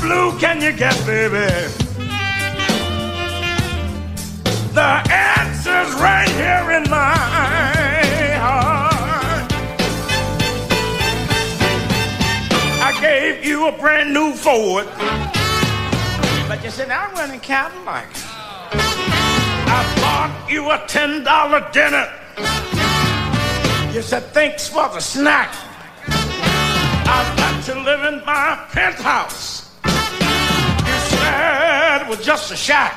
blue can you get, baby? The answer's right here in my heart. I gave you a brand new Ford. But you said, I'm running Cadillac. I bought you a $10 dinner. You said, thanks for the snack. I've got to live in my penthouse. You was just a shack.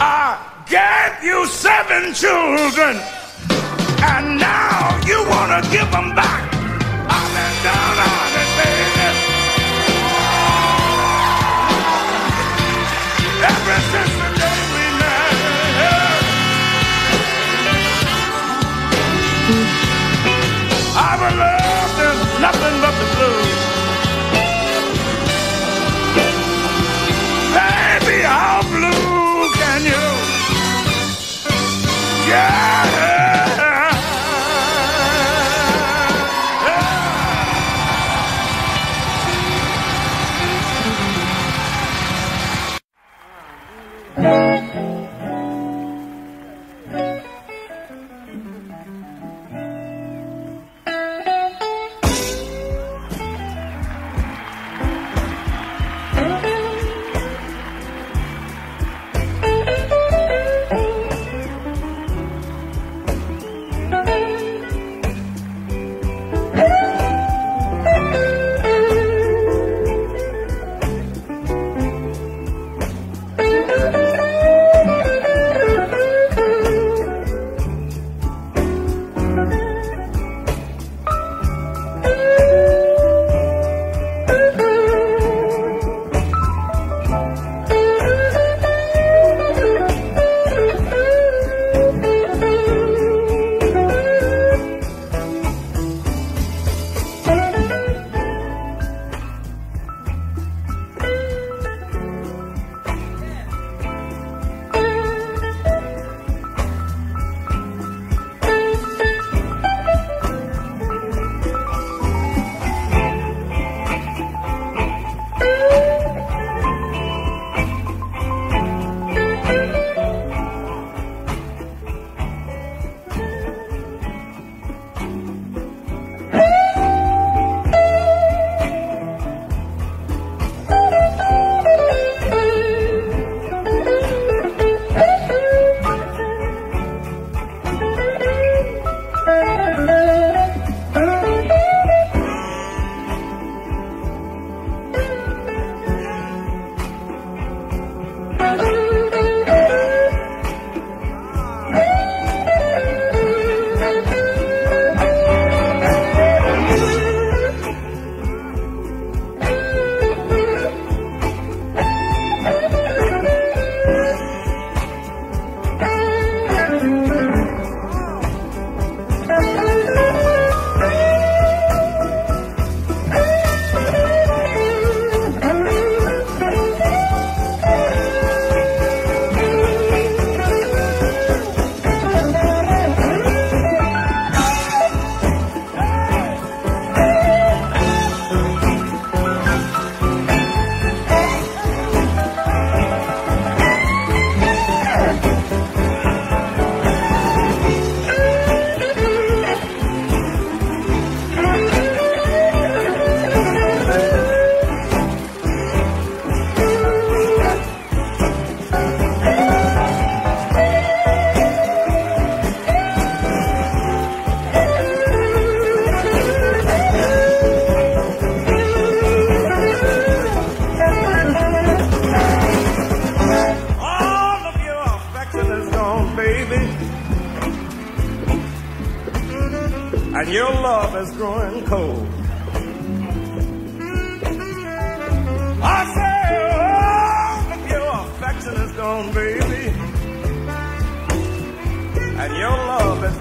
I gave you seven children, and now you want to give them back. I've been down All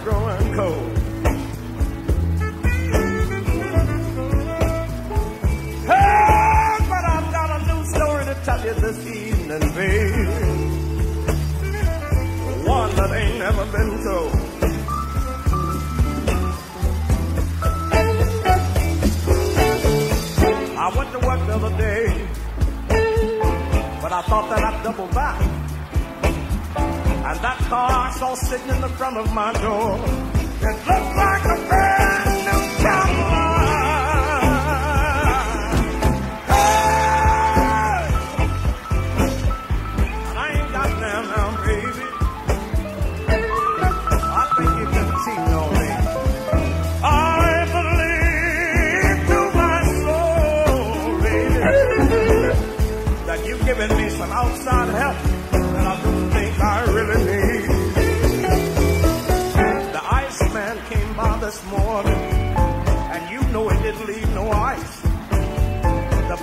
growing cold. Hey, but I've got a new story to tell you this evening, baby. One that ain't never been told. I went to work the other day, but I thought that I'd double back. And that car I saw sitting in the front of my door, it looked like a brand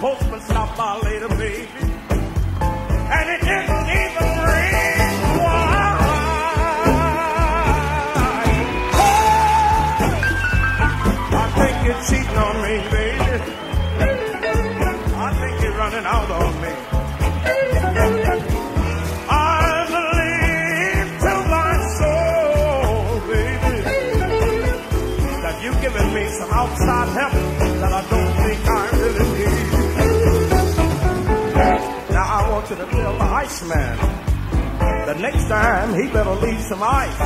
postman stopped by later, baby, and it didn't man. The next time, he better leave some ice.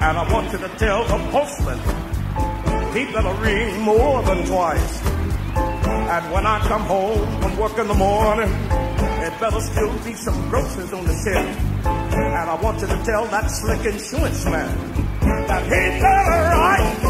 And I want you to tell the postman, he better ring more than twice. And when I come home from work in the morning, it better still be some groceries on the shelf. And I want you to tell that slick insurance man that he better write.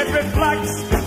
it reflects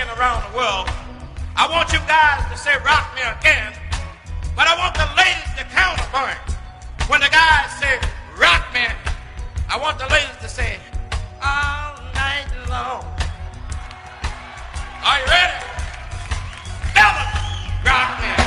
singing around the world. I want you guys to say rock me again, but I want the ladies to counterpoint. When the guys say rock me, I want the ladies to say all night long. Are you ready? Fellas, rock me.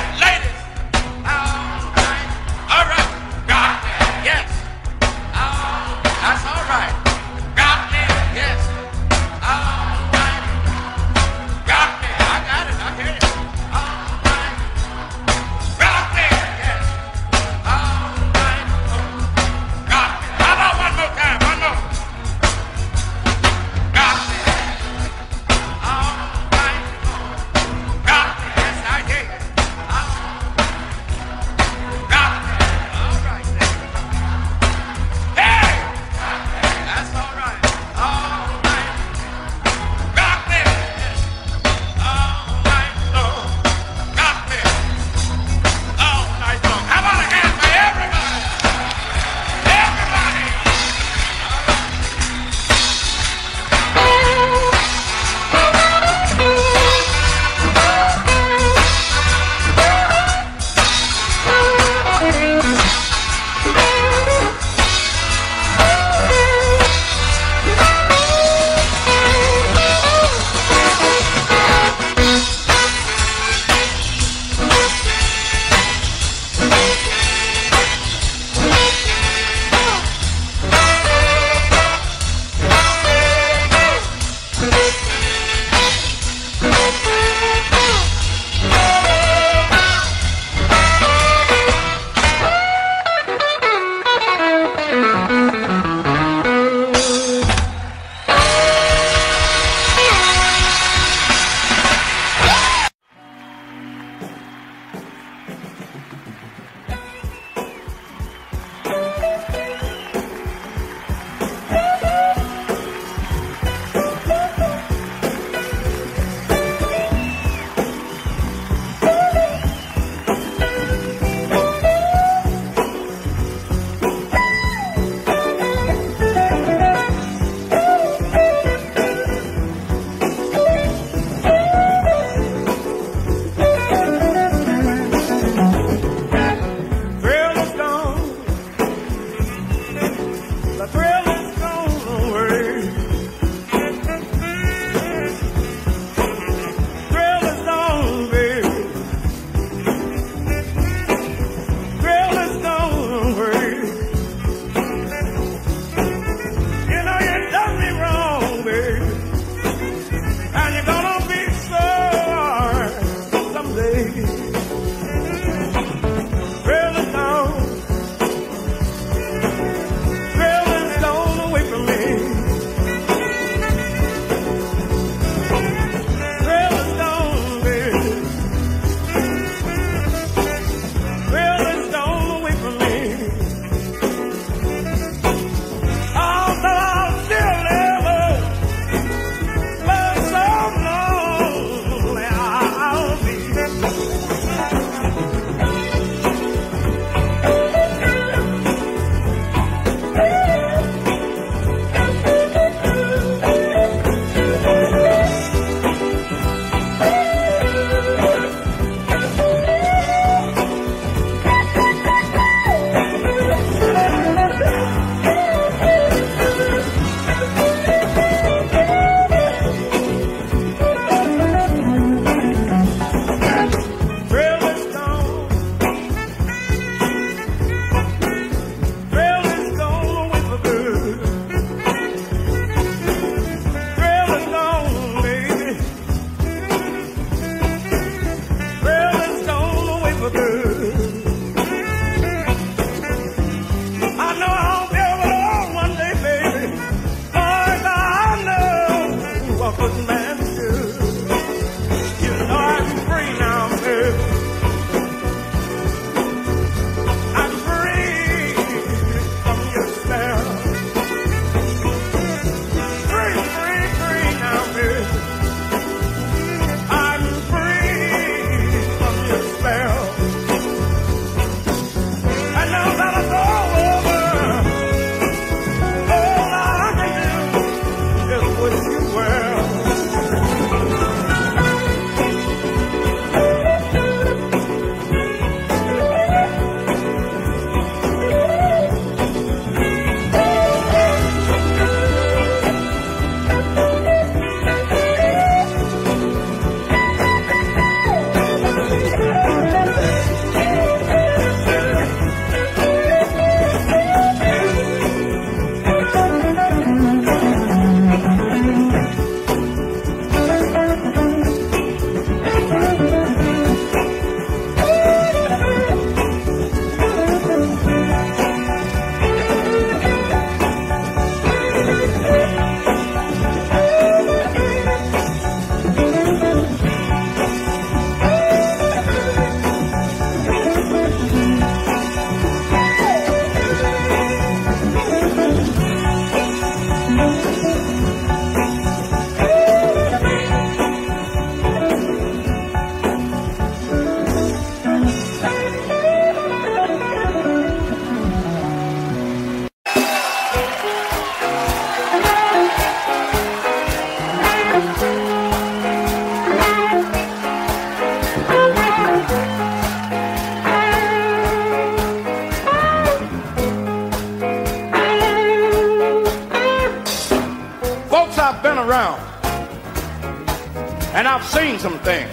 Some things.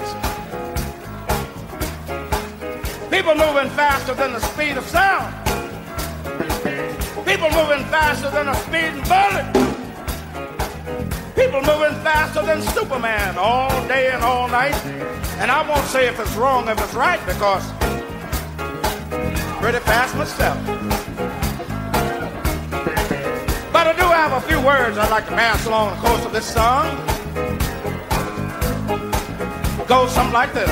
People moving faster than the speed of sound. People moving faster than a speeding bullet. People moving faster than Superman all day and all night. And I won't say if it's wrong, if it's right, because pretty fast myself. But I do have a few words I'd like to pass along the course of this song. Goes something like this.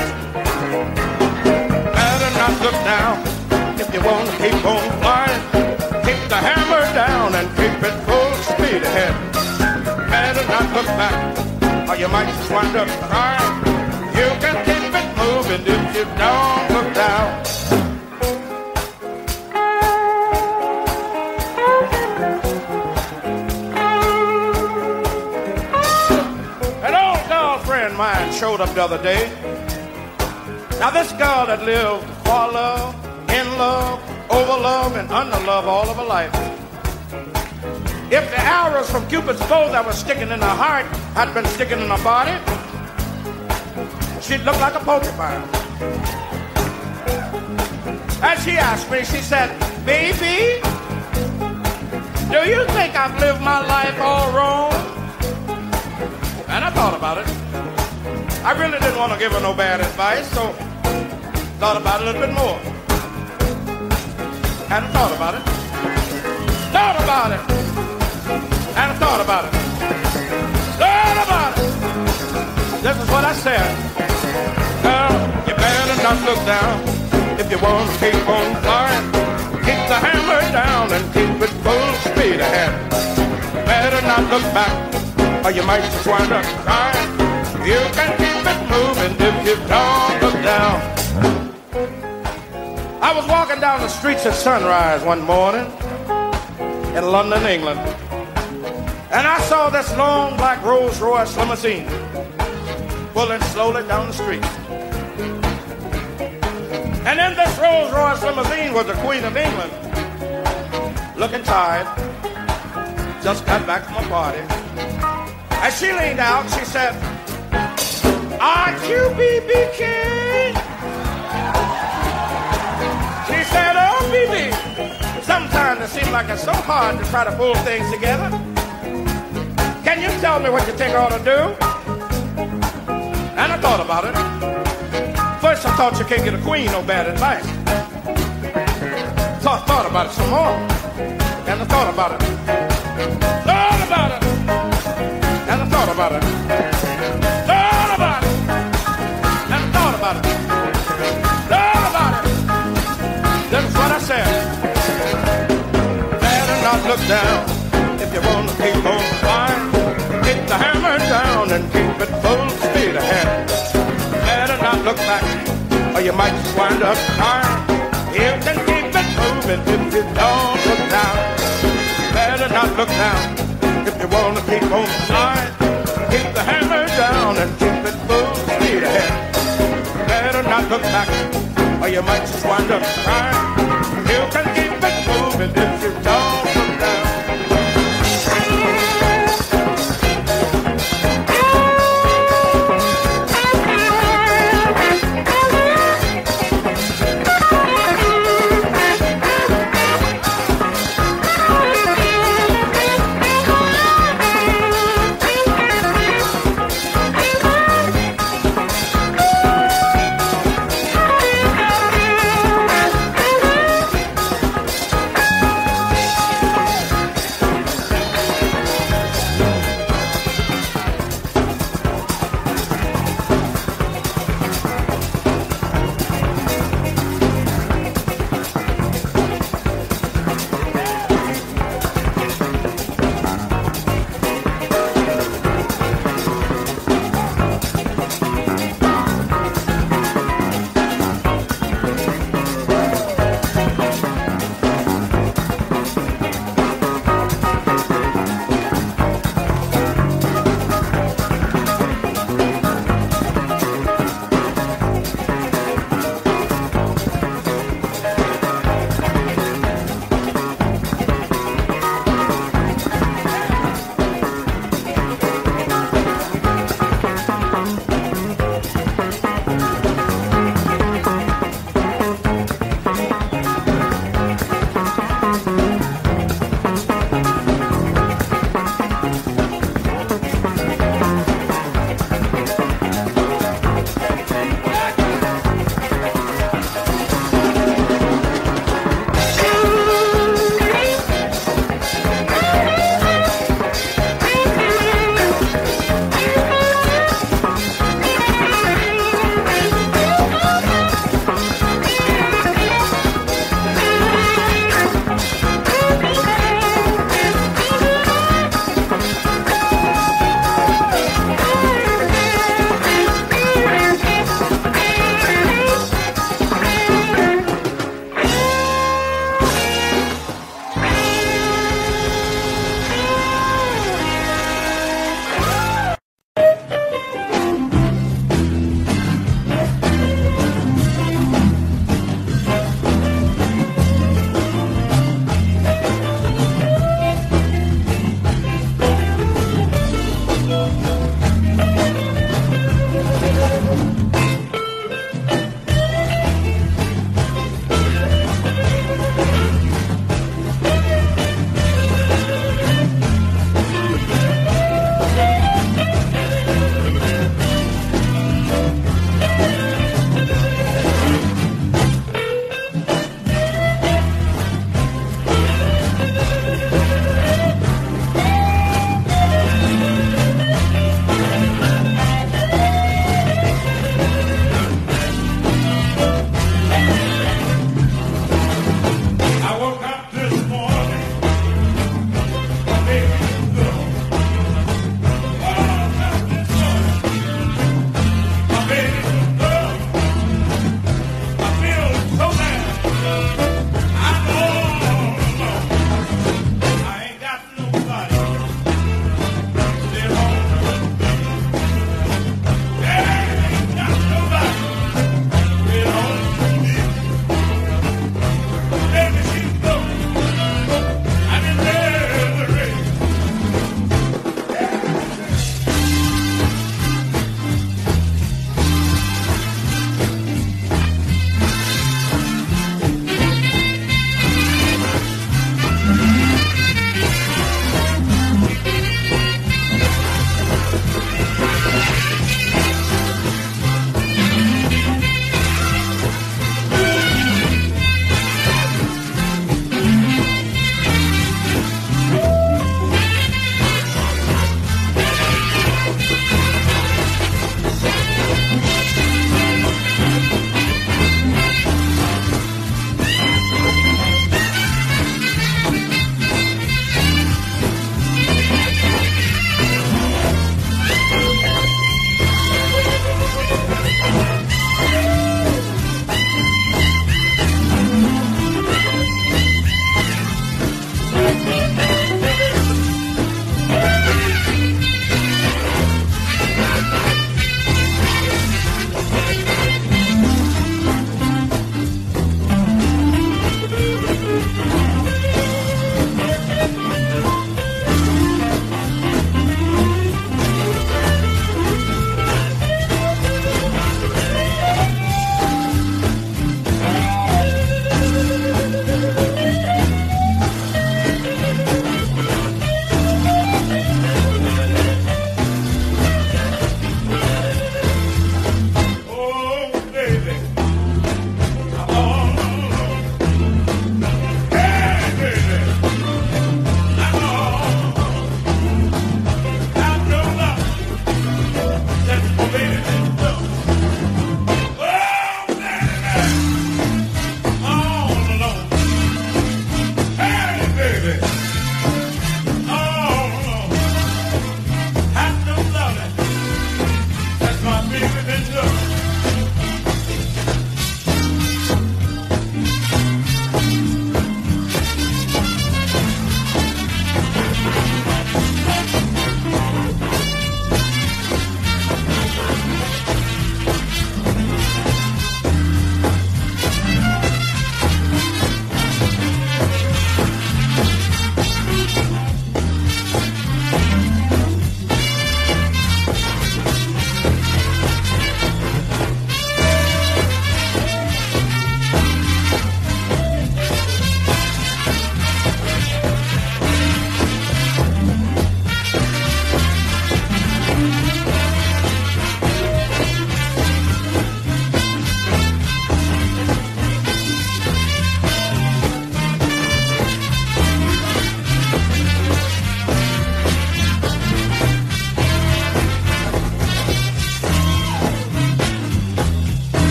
Better not look down if you want to keep on flying. Keep the hammer down and keep it full speed ahead. Better not look back or you might just wind up crying. You can keep it moving if you don't look down. Showed up the other day. Now, this girl that lived for love, in love, over love, and under love all of her life. If the arrows from Cupid's bow that was sticking in her heart had been sticking in her body, she'd look like a porcupine. And she asked me, she said, Baby, do you think I've lived my life all wrong? And I thought about it. I really didn't want to give her no bad advice, so thought about it a little bit more. And I thought about it. Thought about it. And I thought about it. Thought about it. This is what I said. Girl, you better not look down if you want to keep on flying. Keep the hammer down and keep it full speed ahead. Better not look back or you might just wind up crying. You can keep it moving if you don't look down. I was walking down the streets at sunrise one morning in London, England, and I saw this long black Rolls Royce limousine pulling slowly down the street. And in this Rolls Royce limousine was the Queen of England, looking tired, just got back from a party. As she leaned out, she said, Aren't you BB King? She said, Oh, BB. Sometimes it seems like it's so hard to try to pull things together. Can you tell me what you think I ought to do? And I thought about it. First, I thought you can't get a queen no bad advice. So I thought about it some more. And I thought about it. Thought about it. And I thought about it. Look down if you want to keep on flying. Get the hammer down and keep it full speed ahead. Better not look back or you might just wind up crying. You can keep it moving if you don't look down. Better not look down if you want to keep on flying. Keep the hammer down and keep it full speed ahead. Better not look back or you might just wind up crying. You can keep it moving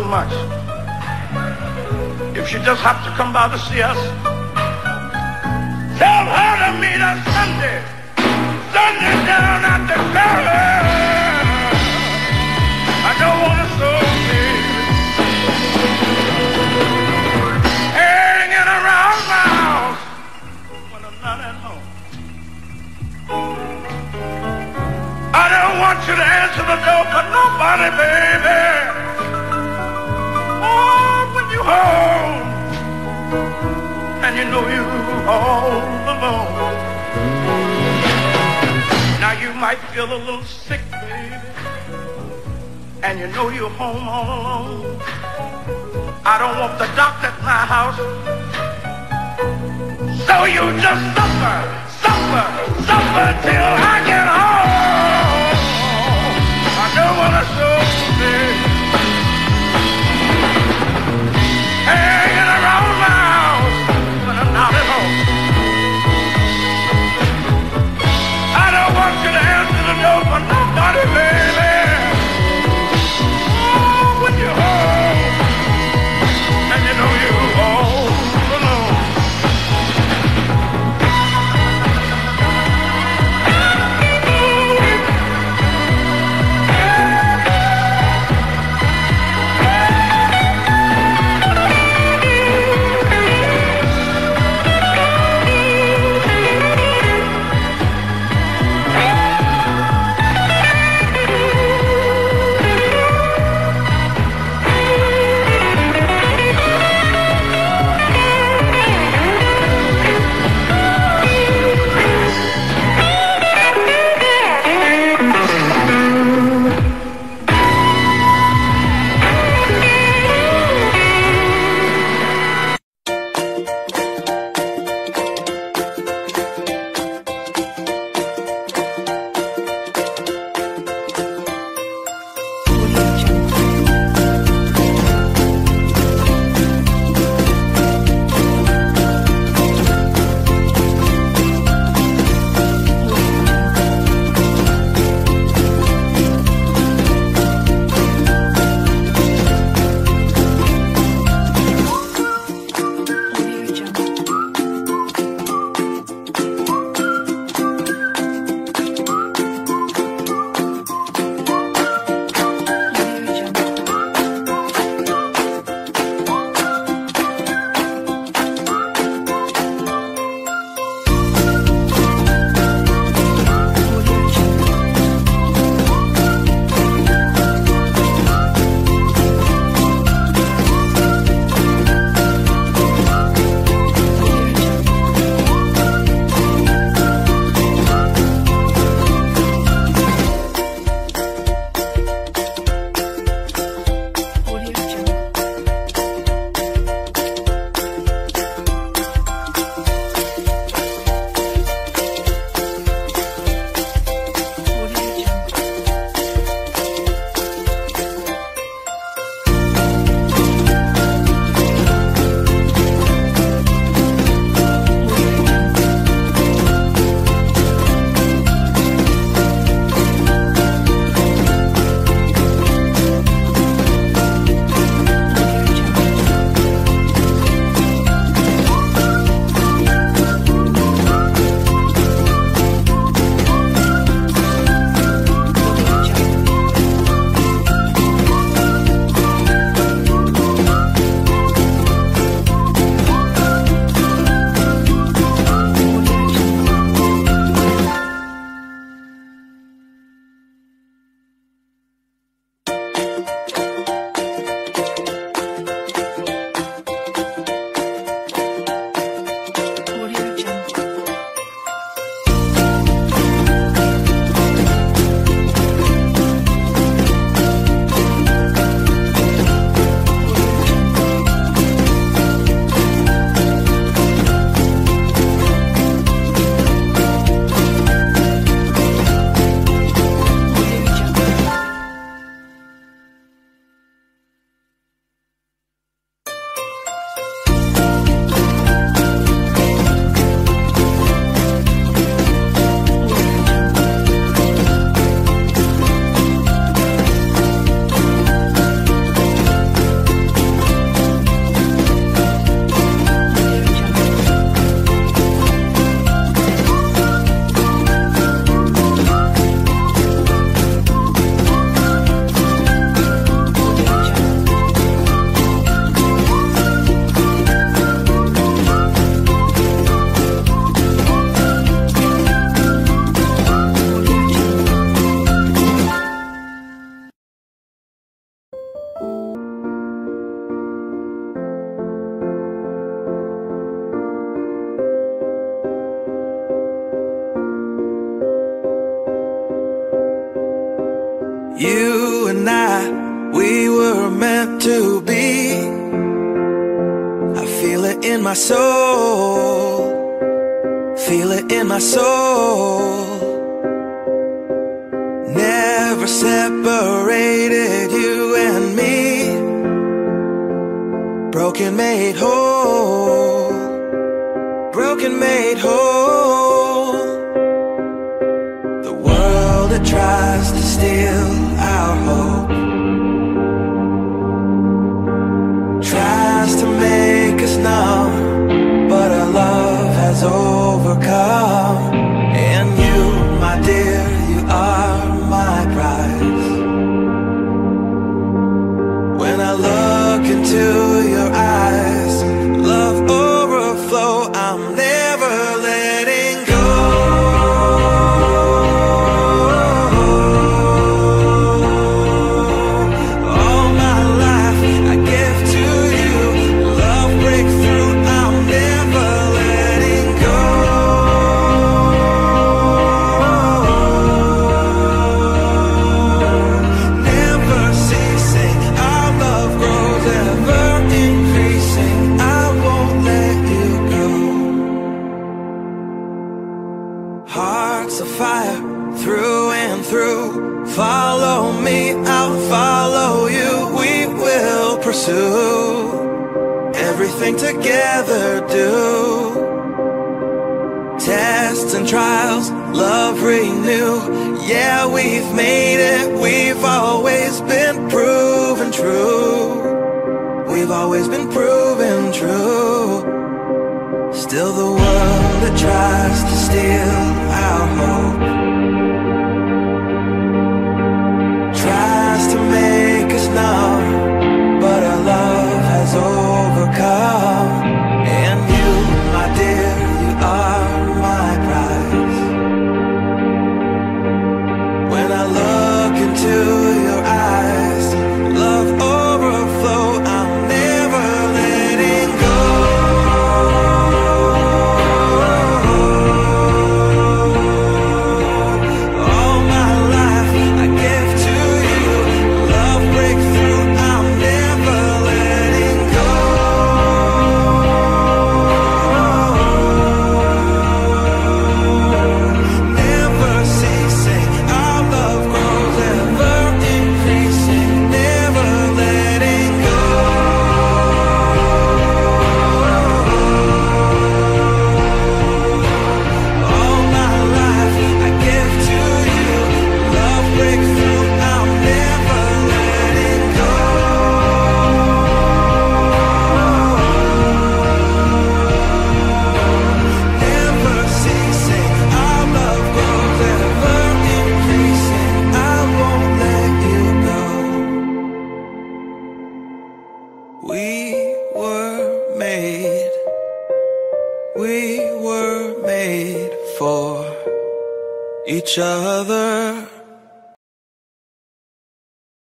too much. If she just have to come by to see us, tell her to meet us Sunday. Sunday down at the ferry. I don't want to soul Hanging around my house when I'm not at home. I don't want you to answer the door for nobody, baby you home, and you know you all alone. Now you might feel a little sick, baby, and you know you're home all alone. I don't want the doctor at my house, so you just suffer, suffer, suffer till I get home. I don't wanna show you.